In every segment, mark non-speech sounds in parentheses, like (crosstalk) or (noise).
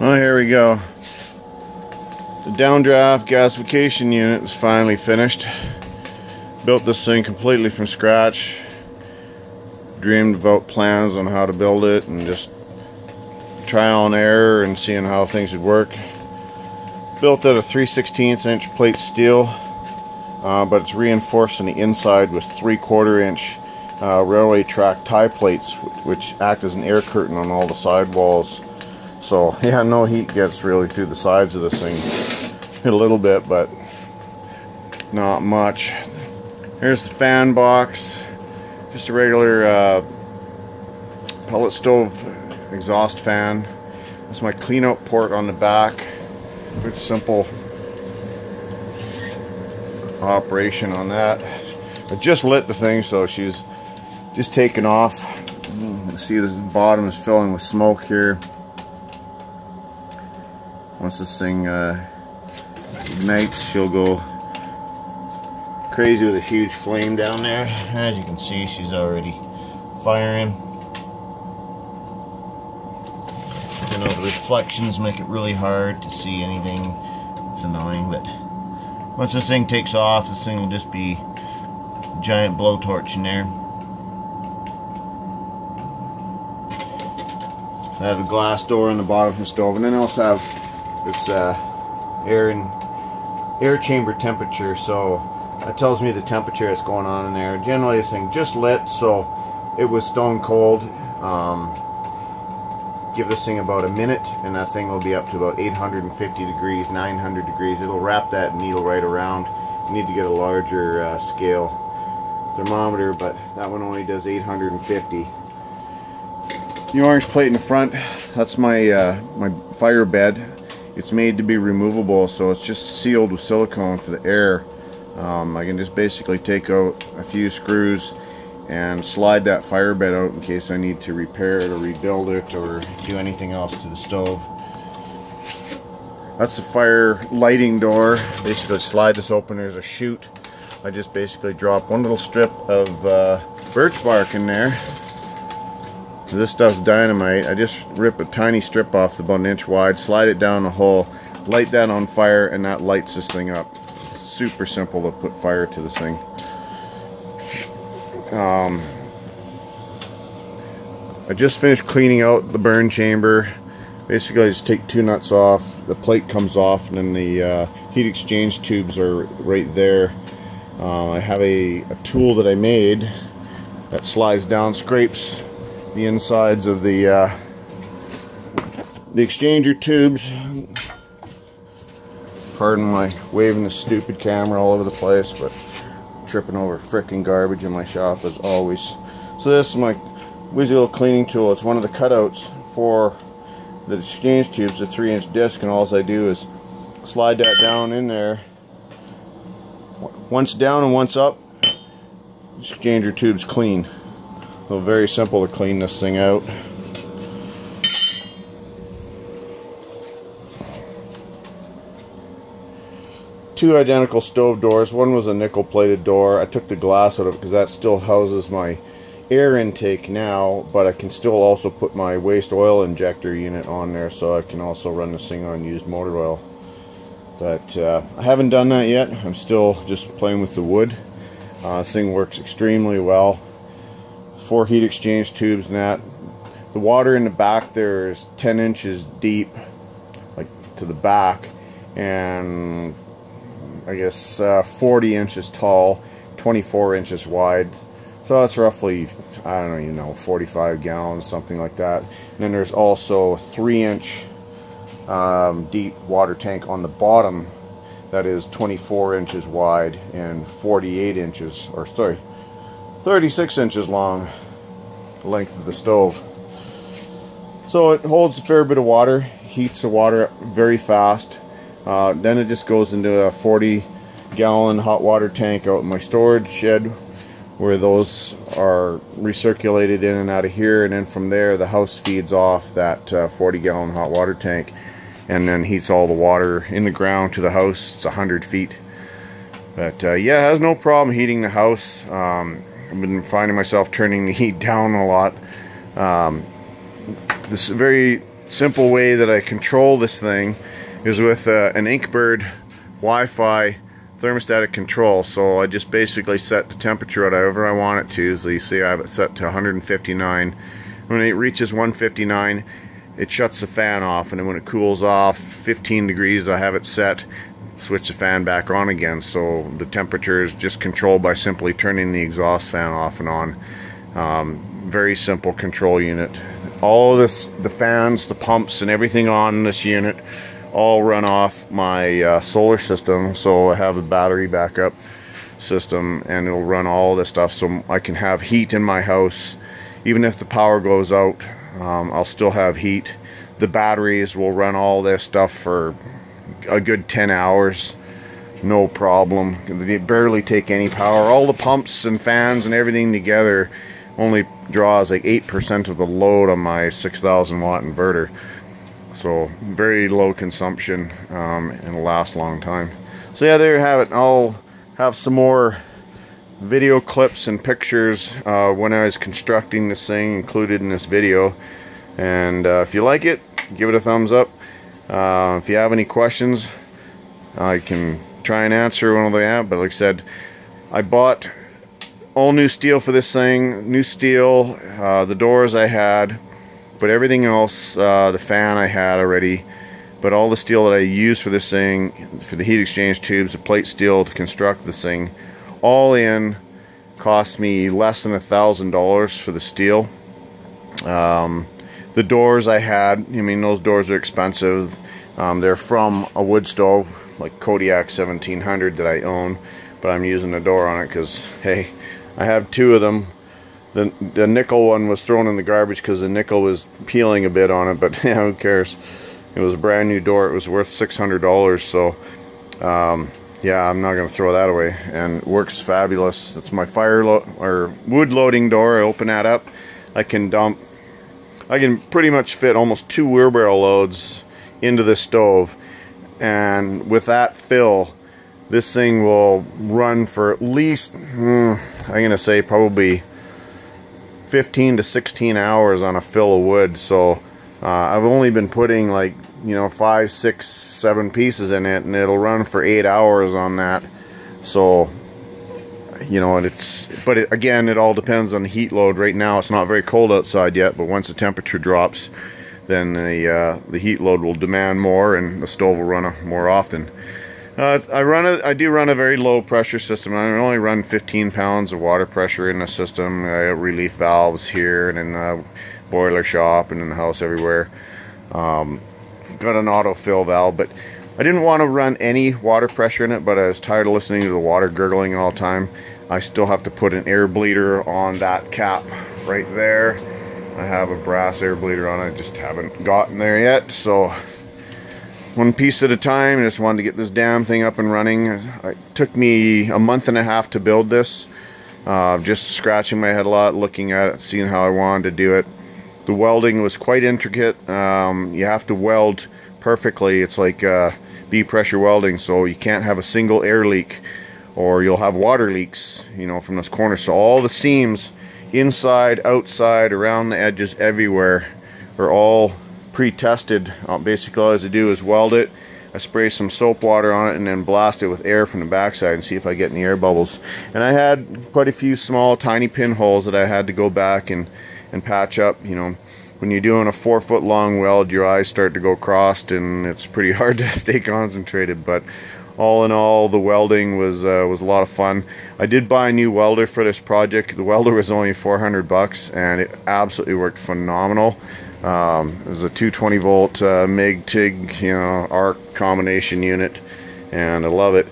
Oh, here we go. The downdraft gasification unit is finally finished. Built this thing completely from scratch. Dreamed about plans on how to build it and just trial and error and seeing how things would work. Built out of 3 16 inch plate steel, uh, but it's reinforced on the inside with 3 quarter inch uh, railway track tie plates, which act as an air curtain on all the side walls. So (laughs) yeah, no heat gets really through the sides of this thing. A little bit, but not much. Here's the fan box. Just a regular uh, pellet stove exhaust fan. That's my clean out port on the back. Pretty simple operation on that. I just lit the thing, so she's just taken off. You see the bottom is filling with smoke here once this thing uh, ignites she'll go crazy with a huge flame down there. As you can see she's already firing. You know the reflections make it really hard to see anything. It's annoying but once this thing takes off this thing will just be a giant blowtorch in there. I have a glass door on the bottom of the stove and then I also have this uh, air and air chamber temperature so that tells me the temperature that's going on in there. Generally this thing just lit so it was stone cold. Um, give this thing about a minute and that thing will be up to about 850 degrees 900 degrees. It'll wrap that needle right around. You need to get a larger uh, scale thermometer but that one only does 850 the orange plate in the front that's my uh, my fire bed it's made to be removable, so it's just sealed with silicone for the air. Um, I can just basically take out a few screws and slide that fire bed out in case I need to repair it or rebuild it or do anything else to the stove. That's the fire lighting door. Basically slide this open, there's a chute. I just basically drop one little strip of uh, birch bark in there this stuff's dynamite. I just rip a tiny strip off about an inch wide, slide it down the hole, light that on fire, and that lights this thing up. It's super simple to put fire to this thing. Um, I just finished cleaning out the burn chamber. Basically, I just take two nuts off, the plate comes off, and then the uh, heat exchange tubes are right there. Uh, I have a, a tool that I made that slides down, scrapes the insides of the uh, the exchanger tubes. Pardon my waving the stupid camera all over the place, but tripping over freaking garbage in my shop as always. So this is my whizzy little cleaning tool. It's one of the cutouts for the exchange tubes, the three inch disc, and all I do is slide that down in there. Once down and once up, exchanger tube's clean. So very simple to clean this thing out. Two identical stove doors. One was a nickel plated door. I took the glass out of it because that still houses my air intake now, but I can still also put my waste oil injector unit on there so I can also run this thing on used motor oil. But uh, I haven't done that yet. I'm still just playing with the wood. Uh, this thing works extremely well four heat exchange tubes and that. The water in the back there is 10 inches deep, like to the back, and I guess uh, 40 inches tall, 24 inches wide. So that's roughly, I don't know, you know, 45 gallons, something like that. And then there's also a three inch um, deep water tank on the bottom that is 24 inches wide and 48 inches, or sorry, 36 inches long, length of the stove. So it holds a fair bit of water, heats the water very fast. Uh, then it just goes into a 40 gallon hot water tank out in my storage shed where those are recirculated in and out of here and then from there the house feeds off that uh, 40 gallon hot water tank and then heats all the water in the ground to the house. It's 100 feet. But uh, yeah, it has no problem heating the house. Um, I've been finding myself turning (laughs) the heat down a lot. Um, this very simple way that I control this thing is with uh, an Inkbird Wi-Fi thermostatic control. So I just basically set the temperature at I want it to. So you see I have it set to 159. When it reaches 159, it shuts the fan off and then when it cools off 15 degrees I have it set switch the fan back on again. So the temperature is just controlled by simply turning the exhaust fan off and on. Um, very simple control unit. All this the fans the pumps and everything on this unit all run off my uh, solar system. So I have a battery backup system and it'll run all this stuff. So I can have heat in my house. Even if the power goes out um, I'll still have heat. The batteries will run all this stuff for a good 10 hours no problem. They barely take any power. All the pumps and fans and everything together only draws like 8% of the load on my 6,000 watt inverter. So very low consumption um, and last long time. So yeah there you have it. I'll have some more video clips and pictures uh, when I was constructing this thing included in this video. And uh, if you like it give it a thumbs up uh, if you have any questions I can try and answer one of have but like I said I bought all new steel for this thing new steel uh, the doors I had but everything else uh, the fan I had already but all the steel that I used for this thing for the heat exchange tubes the plate steel to construct this thing all in cost me less than a thousand dollars for the steel. Um, the doors I had I mean those doors are expensive um, they're from a wood stove like Kodiak 1700 that I own but I'm using the door on it because hey I have two of them the, the nickel one was thrown in the garbage because the nickel was peeling a bit on it but (laughs) yeah who cares it was a brand new door it was worth $600 so um, yeah, I'm not going to throw that away. And works fabulous. It's my fire or wood loading door. I open that up. I can dump, I can pretty much fit almost two wheelbarrow loads into this stove. And with that fill, this thing will run for at least, hmm, I'm to say probably 15 to 16 hours on a fill of wood. So uh, I've only been putting like you know five six seven pieces in it and it'll run for eight hours on that so you know and it's but it, again it all depends on the heat load right now it's not very cold outside yet but once the temperature drops then the uh, the heat load will demand more and the stove will run more often uh, I run a, I do run a very low pressure system. I only run 15 pounds of water pressure in the system. I have relief valves here and in the boiler shop and in the house everywhere. Um, got an autofill valve, but I didn't want to run any water pressure in it, but I was tired of listening to the water gurgling all the time. I still have to put an air bleeder on that cap right there. I have a brass air bleeder on I just haven't gotten there yet, so one piece at a time. I just wanted to get this damn thing up and running. It took me a month and a half to build this. Uh, just scratching my head a lot, looking at it, seeing how I wanted to do it. The welding was quite intricate. Um, you have to weld perfectly. It's like uh, B pressure welding, so you can't have a single air leak or you'll have water leaks, you know, from those corners. So all the seams, inside, outside, around the edges, everywhere, are all pre-tested. Uh, basically all I do is weld it. I spray some soap water on it and then blast it with air from the backside and see if I get any air bubbles. And I had quite a few small tiny pinholes that I had to go back and and patch up. You know, when you're doing a four foot long weld, your eyes start to go crossed and it's pretty (laughs) hard to stay concentrated. But all in all, the welding was uh, was a lot of fun. I did buy a new welder for this project. The welder was only 400 bucks and it absolutely worked phenomenal. Um, it was a 220 volt uh, MIG TIG, you know, arc combination unit, and I love it.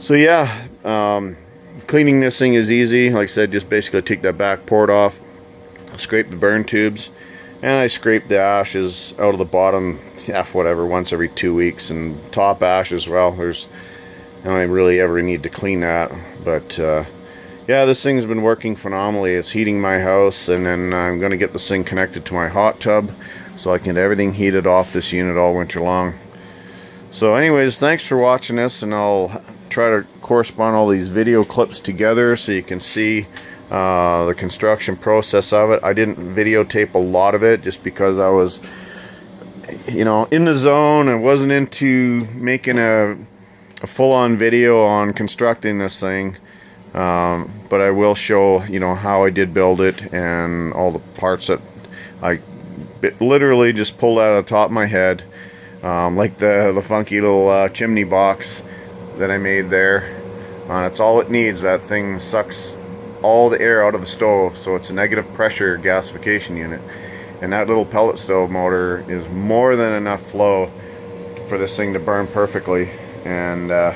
So yeah, um, cleaning this thing is easy. Like I said, just basically take that back port off, scrape the burn tubes and I scrape the ashes out of the bottom yeah whatever once every two weeks and top ashes well. There's I don't really ever need to clean that but uh, yeah this thing's been working phenomenally. It's heating my house and then I'm gonna get this thing connected to my hot tub so I can get everything heated off this unit all winter long. So anyways thanks for watching this and I'll try to correspond all these video clips together so you can see uh, the construction process of it. I didn't videotape a lot of it just because I was you know, in the zone and wasn't into making a, a full-on video on constructing this thing. Um, but I will show, you know, how I did build it and all the parts that I literally just pulled out of the top of my head. Um, like the, the funky little uh, chimney box that I made there. Uh, that's all it needs. That thing sucks all the air out of the stove, so it's a negative pressure gasification unit. And that little pellet stove motor is more than enough flow for this thing to burn perfectly. And uh,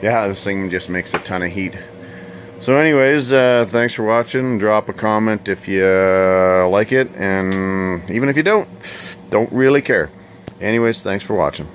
yeah, this thing just makes a ton of heat. So anyways, uh, thanks for watching. Drop a comment if you uh, like it, and even if you don't, don't really care. Anyways, thanks for watching.